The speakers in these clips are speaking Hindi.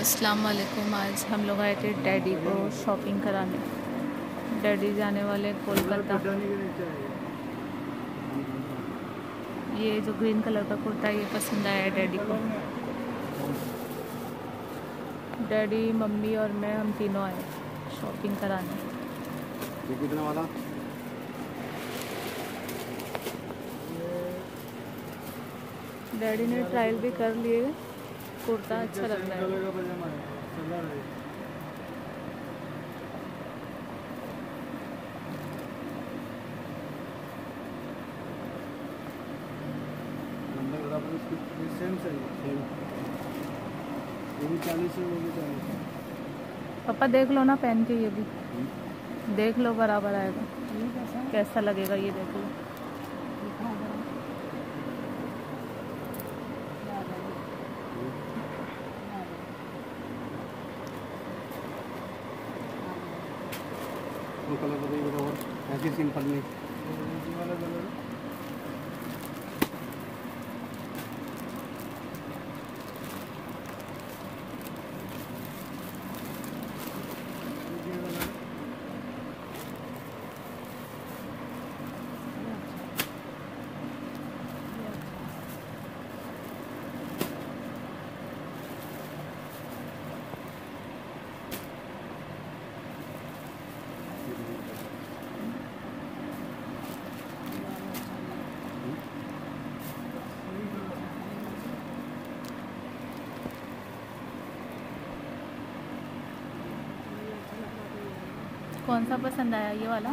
अस्सलाम वालेकुम आज हम लोग आए थे डैडी को शॉपिंग कराने। डैडी जाने वाले कोलकाता। ये जो ग्रीन कलर का कुर्ता है ये पसंद आया है डैडी को। डैडी मम्मी और मैं हम तीनों आए शॉपिंग कराने। कितना वाला? डैडी ने ट्रायल भी कर लिए। कुर्ता अच्छा लग रहा है है। है पापा देख लो ना पहन के ये भी। देख लो बराबर आएगा। कैसा लगेगा ये देख लो वो कलर बताइए और ऐसे सिंपल में वाला कलर कौन सा पसंद आया ये वाला?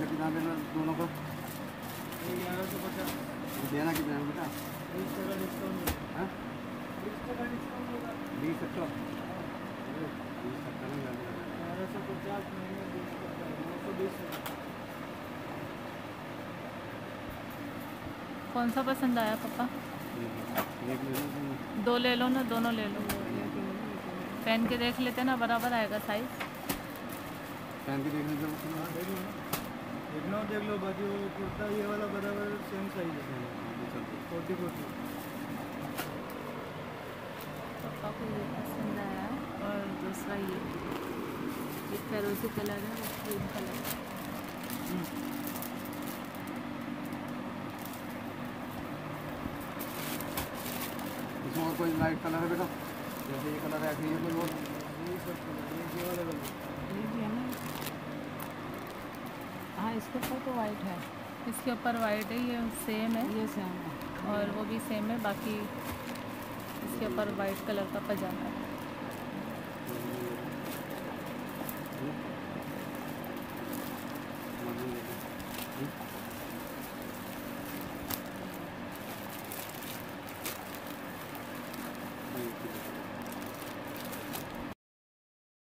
कितना देना दोनों को ग्यारह सौ पचास। वो देना कितना है बेटा? कौन सा पसंद आया पापा। दो ले लो ना दोनों ले लो। पहन के देख लेते ना बराबर आएगा साइज़ पहन के देखने हाँ। देख लो ना देख लो देख लो बाकी वो कुर्ता ये वाला बराबर सेम साइज़ है। Forty forty. को ये पसंद आया और दूसरा ये ये फेरोजी कलर है और क्रीम कलर। है इसमें और कोई लाइट कलर है बेटा? जैसे ये कलर है ऐसे ये कोई और? ये सब कलर ये ये वाला कलर ये भी है ना? हाँ इसके ऊपर तो वाइट है। इसके ऊपर वाइट है ये सेम है। ये सेम है। और वो भी सेम है बाकी इसके ऊपर वाइट कलर का पजामा।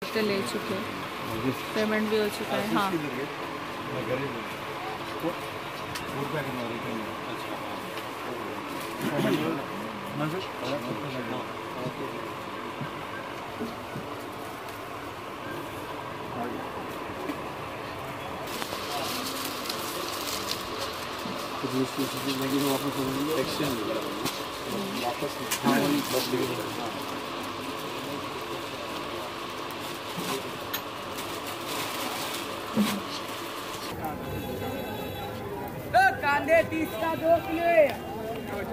है तो ले चुके पेमेंट भी हो चुका है हाँ। हो हाँ हाँ कांदे तीस का दो किलो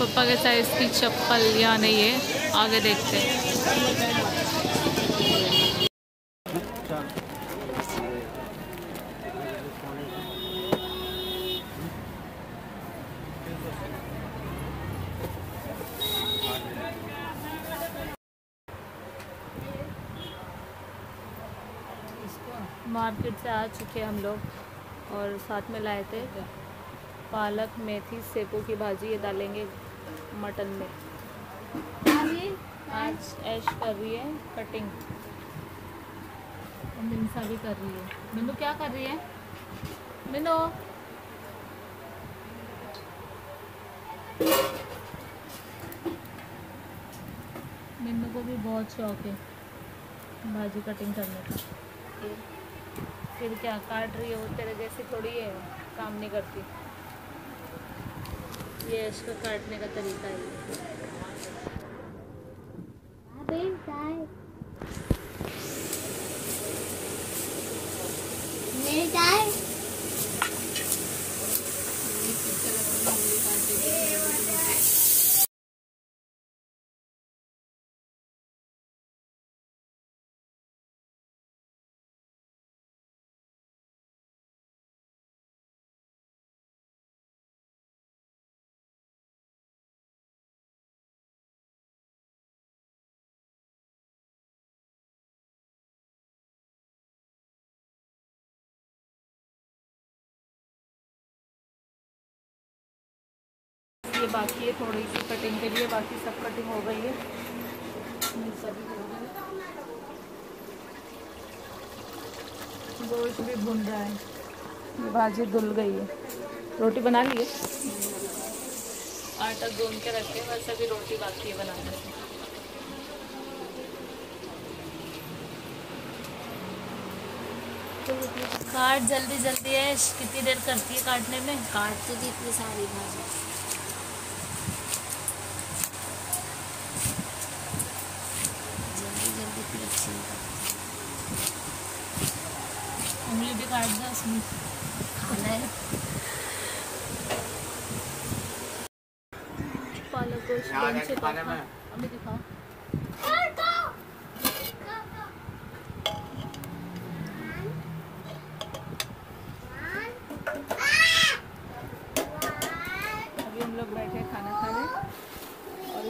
पापा के साइज़ की चप्पल या नहीं है, आगे देखते हैं। मार्केट से आ चुके हम लोग और साथ में लाए थे। पालक, मेथी, सेबों की भाजी ये डालेंगे। मटन में। आज ऐश कर रही है कटिंग और मिनसा भी कर रही है। मिनू क्या कर रही है? मिनो। मिनू को भी बहुत शौक है भाजी कटिंग करने का। फिर क्या काट रही है वो तेरे जैसी थोड़ी है काम नहीं करती। ये इसका काटने का तरीका है। ये बाकी है थोड़ी सी कटिंग के लिए बाकी सब कटिंग हो गई है। ये सभी हो गई गोश्त भी भुन रहा है। ये भाजी धुल गई है। रोटी बना ली है? आटा गूंद के रखे हैं बस अभी रोटी बाकी है बनाने काट जल्दी जल्दी है कितनी देर करती है काटने में? काटती थी इतनी सारी भाजी जल्दी जल्दी फिर अच्छी उंगली काट खाना? है पालक गोश्त बन दिखाओ अभी हम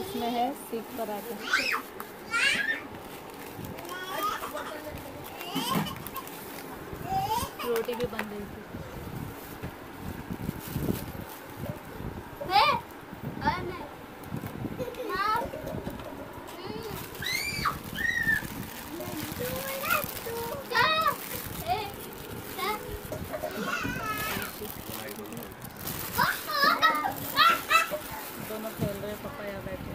इसमें है सीख पराठा। रोटी भी बन रही थी। दोनों खेल रहे पापा यहाँ बैठे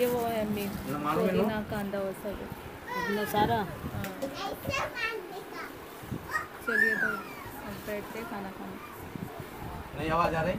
ये वो है अम्मी। ना है पुदीना कांदा वो सब। इतना सारा? हाँ। चलिए तो बैठते खाना खाना। नहीं आवाज़ आ रही?